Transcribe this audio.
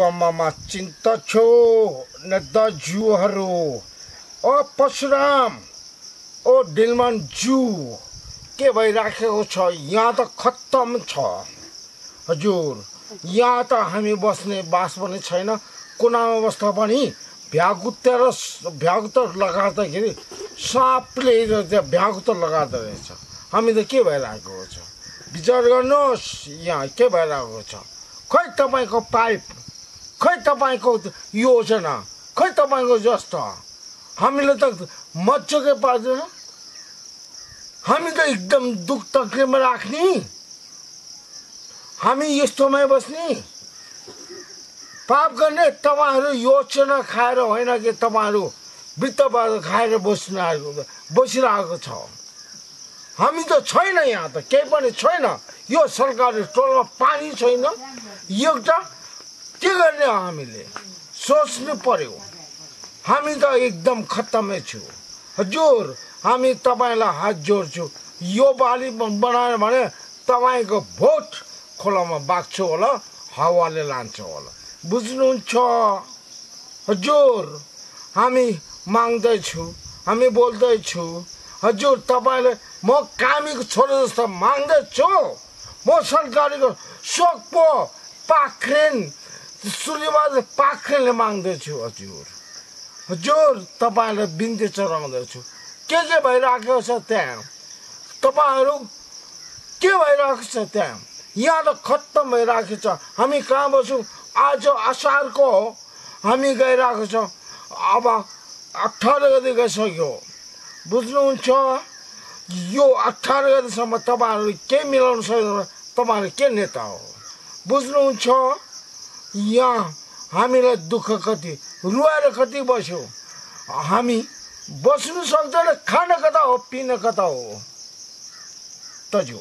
बम्मामा चिन्ता छो न दाजुहरू ओ परशुराम ओ डिलमान जू के भइराखेको छ यहाँ त खत्तम छ हजुर यहाँ त हामी बस्ने बास पनि छैन कुनामा बस्दा पनि भ्यागुतेर भ्यागुत लगाउँदाखेरि साँपले त्यो भ्यागुत लगाउँदो रहेछ हामी त के भइरहेको छ विचार गर्नुहोस् यहाँ के भइरहेको छ खै तपाईँको पाइप खै तपाईँको योजना खै तपाईँको जस्तो? हामीले त मजाकै पार्दैन हामी त एकदम दुःख तकलिफमा राख्ने। हामी यस्तोमै बस्ने। पाप गर्ने तपाईँहरू योजना खाएर होइन कि तपाईँहरू वृत्तबाट खाएर बस्नु बसिरहेको छ। हामी त छैन यहाँ त केही पनि छैन। यो सरकारी टोलमा पानी छैन। एउटा के गर्ने हामीले? सोच्नु पर्यो। हामी त एकदम खत्तमै छु। हजुर हामी तपाईँलाई हात जोड्छु। यो बाली बनायो भने तपाईँको भोट खोलामा बाँच्छु होला हावाले लान्छ होला। बुझ्नुहुन्छ? हजुर हामी माग्दैछु हामी बोल्दैछु। हजुर तपाईँले म कामीको छोरो जस्तो माग्दैछु। म सरकारीको सोक पो पाख्रेन। सुलिबाज पाख्रेनले माग्दैछु हजुर। हजुर तपाईँलाई बिन्ती चढाउँदैछु के के भइरहेको छ त्यहाँ? तपाईँहरू के भइरहेको छ त्यहाँ? यहाँ त खत्तम भइरहेको छ। हामी कहाँ बस्छौँ आज असारको हामी गइरहेको छौँ। अब अठार गति गइसक्यो। बुझ्नुहुन्छ? यो अठार गतिसम्म तपाईँहरू के मिलाउनु सक्दैन तपाईँहरू के नेता हो? बुझ्नुहुन्छ? यहाँ हामीलाई दुःख कति रुवाएर कति बस्यो? हामी बस्नु सक्दैन खान कता हो पिन कता हो? तजु।